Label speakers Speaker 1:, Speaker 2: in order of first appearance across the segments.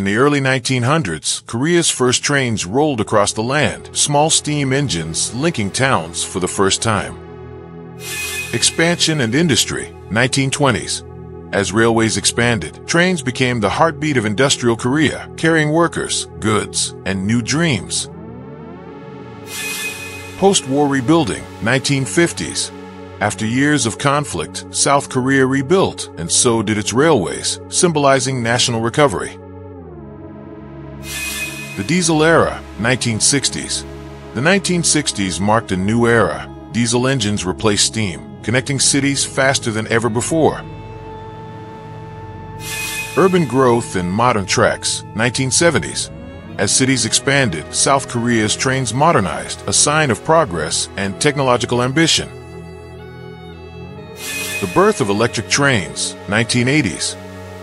Speaker 1: In the early 1900s, Korea's first trains rolled across the land, small steam engines linking towns for the first time. Expansion and industry, 1920s. As railways expanded, trains became the heartbeat of industrial Korea, carrying workers, goods, and new dreams. Post-war rebuilding, 1950s. After years of conflict, South Korea rebuilt, and so did its railways, symbolizing national recovery. The diesel era, 1960s. The 1960s marked a new era. Diesel engines replaced steam, connecting cities faster than ever before. Urban growth and modern tracks, 1970s. As cities expanded, South Korea's trains modernized, a sign of progress and technological ambition. The birth of electric trains, 1980s.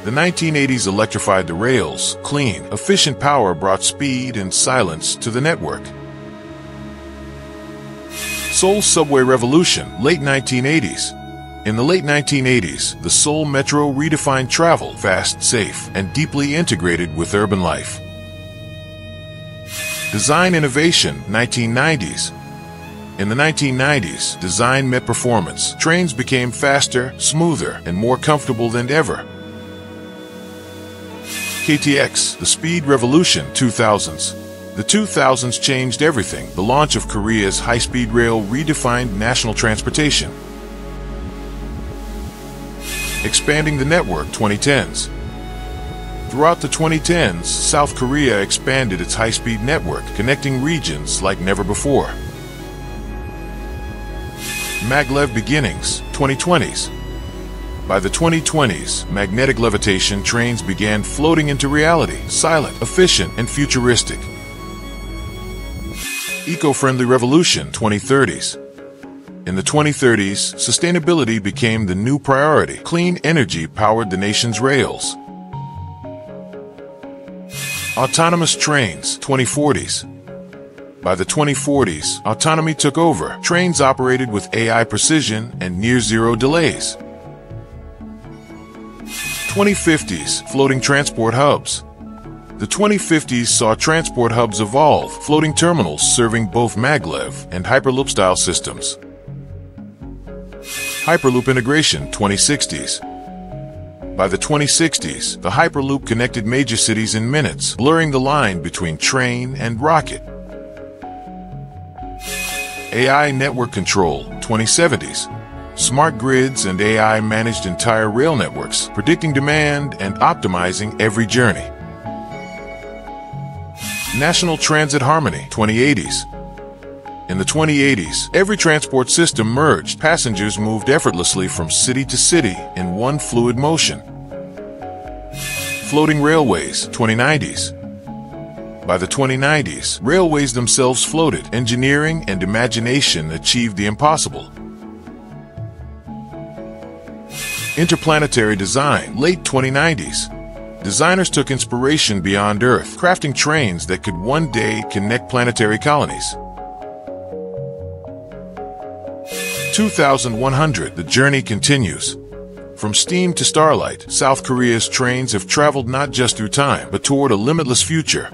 Speaker 1: The 1980s electrified the rails, clean, efficient power brought speed and silence to the network. Seoul subway revolution, late 1980s. In the late 1980s, the Seoul Metro redefined travel, fast, safe, and deeply integrated with urban life. Design innovation, 1990s. In the 1990s, design met performance. Trains became faster, smoother, and more comfortable than ever. KTX, the Speed Revolution 2000s. The 2000s changed everything. The launch of Korea's high-speed rail redefined national transportation. Expanding the network 2010s. Throughout the 2010s, South Korea expanded its high-speed network, connecting regions like never before. Maglev beginnings, 2020s. By the 2020s, magnetic levitation trains began floating into reality, silent, efficient, and futuristic. Eco-friendly revolution, 2030s. In the 2030s, sustainability became the new priority. Clean energy powered the nation's rails. Autonomous trains, 2040s. By the 2040s, autonomy took over. Trains operated with AI precision and near-zero delays. 2050s, floating transport hubs. The 2050s saw transport hubs evolve, floating terminals serving both maglev and Hyperloop-style systems. Hyperloop integration 2060s. By the 2060s, the Hyperloop connected major cities in minutes, blurring the line between train and rocket. AI network control 2070s. Smart grids and AI managed entire rail networks, predicting demand and optimizing every journey. National Transit Harmony 2080s. In the 2080s, every transport system merged. Passengers moved effortlessly from city to city in one fluid motion. Floating Railways 2090s. By the 2090s, railways themselves floated. Engineering and imagination achieved the impossible. Interplanetary design, late 2090s. Designers took inspiration beyond Earth, crafting trains that could one day connect planetary colonies. 2100, the journey continues. From steam to starlight, South Korea's trains have traveled not just through time, but toward a limitless future.